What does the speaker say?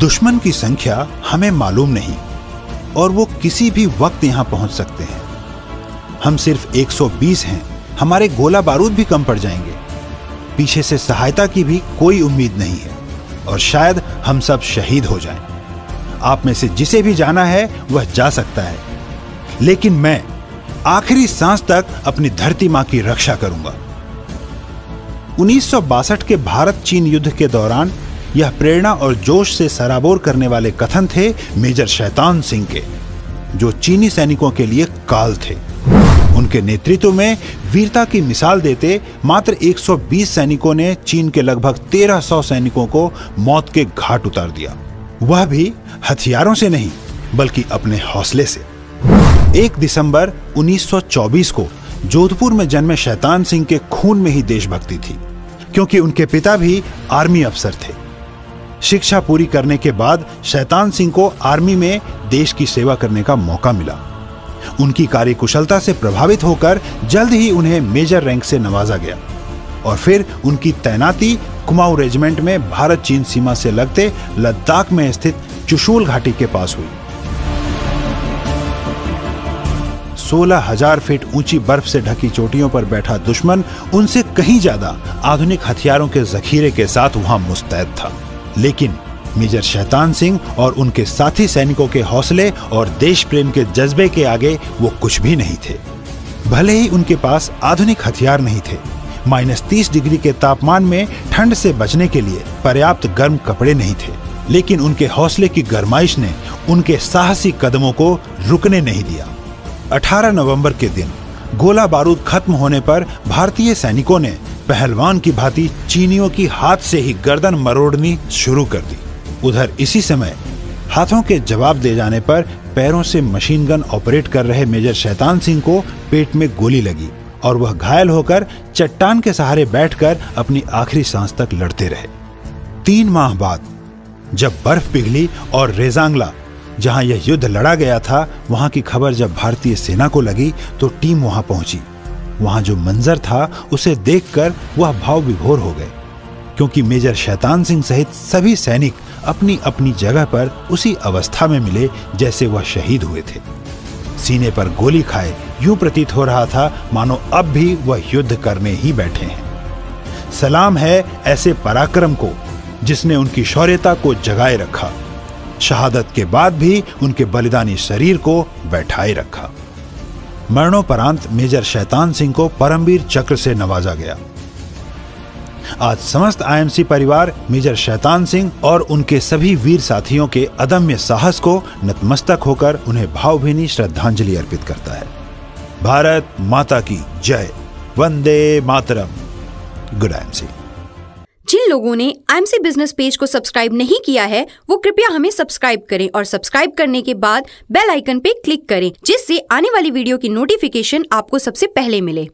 दुश्मन की संख्या हमें मालूम नहीं, और वो किसी भी वक्त यहाँ पहुँच सकते हैं। हम सिर्फ़ 120 हैं, हमारे गोला बारूद भी कम पड़ जाएँगे। पीछे से सहायता की भी कोई उम्मीद नहीं है, और शायद हम सब शहीद हो जाएँ। आप में से जिसे भी जाना है, वह जा सकता है। लेकिन मैं आखिरी सांस तक अपनी धरती माँ की रक्षा करूँगा। 1962 के भारत चीन युद्ध के दौरान यह प्रेरणा और जोश से सराबोर करने वाले कथन थे मेजर शैतान सिंह के, जो चीनी सैनिकों के लिए काल थे। उनके नेतृत्व में वीरता की मिसाल देते मात्र 120 सैनिकों ने चीन के लगभग 1300 सैनिकों को मौत के घाट उतार दिया। वह भी हथियारों से नहीं, बल्कि अपने हौसले से। एक दिसंबर 1924 को जोधपुर में जन्मे शैतान सिंह के खून में ही देशभक्ति थी, क्योंकि उनके पिता भी आर्मी अफसर थे। शिक्षा पूरी करने के बाद शैतान सिंह को आर्मी में देश की सेवा करने का मौका मिला। उनकी कार्यकुशलता से प्रभावित होकर जल्द ही उन्हें मेजर रैंक से नवाजा गया और फिर उनकी तैनाती कुमाऊं रेजिमेंट में भारत चीन सीमा से लगते लद्दाख में स्थित चुशूल घाटी के पास हुई। सोलह हज़ार फीट ऊँची बर्फ़ से ढकी चोटियों पर बैठा दुश्मन उनसे कहीं ज़्यादा आधुनिक हथियारों के जखीरे के साथ वहाँ मुस्तैद था। लेकिन मेजर शैतान सिंह और उनके साथी सैनिकों के हौसले और देश प्रेम के जज्बे के आगे वो कुछ भी नहीं थे। भले ही उनके पास आधुनिक हथियार नहीं थे। माइनस तीस डिग्री के तापमान में ठंड से बचने के लिए पर्याप्त गर्म कपड़े नहीं थे। लेकिन उनके हौसले की गरमाइश ने उनके साहसी कदमों को रुकने नहीं दिया। 18 नवंबर के दिन गोला बारूद खत्म होने पर भारतीय सैनिकों ने पहलवान की भांति चीनियों की हाथ से ही गर्दन मरोड़नी शुरू कर दी। उधर इसी समय हाथों के जवाब दे जाने पर पैरों से मशीन गन ऑपरेट कर रहे मेजर शैतान सिंह को पेट में गोली लगी और वह घायल होकर चट्टान के सहारे बैठकर अपनी आखिरी सांस तक लड़ते रहे। तीन माह बाद जब बर्फ़ पिघली और रेजांगला, जहाँ यह युद्ध लड़ा गया था, वहाँ की खबर जब भारतीय सेना को लगी तो टीम वहाँ पहुँची। वहाँ जो मंजर था, उसे देखकर वह भाव विभोर हो गए। क्योंकि मेजर शैतान सिंह सहित सभी सैनिक अपनी अपनी जगह पर उसी अवस्था में मिले जैसे वह शहीद हुए थे। सीने पर गोली खाए, यूँ प्रतीत हो रहा था, मानो अब भी वह युद्ध करने ही बैठे हैं। सलाम है ऐसे पराक्रम को, जिसने उनकी शौर्यता को जगाए रखा। शहादत के बाद भी उनके बलिदानी शरीर को बैठाए रखा। मरणोपरांत मेजर शैतान सिंह को परमवीर चक्र से नवाजा गया। आज समस्त आईएमसी परिवार, मेजर शैतान सिंह और उनके सभी वीर साथियों के अदम्य साहस को नतमस्तक होकर उन्हें भावभीनी श्रद्धांजलि अर्पित करता है। भारत माता की जय। वंदे मातरम। Good IMC. लोगों ने आईएमसी बिज़नेस पेज को सब्सक्राइब नहीं किया है, वो कृपया हमें सब्सक्राइब करें और सब्सक्राइब करने के बाद बेल आइकन पे क्लिक करें, जिससे आने वाली वीडियो की नोटिफिकेशन आपको सबसे पहले मिले।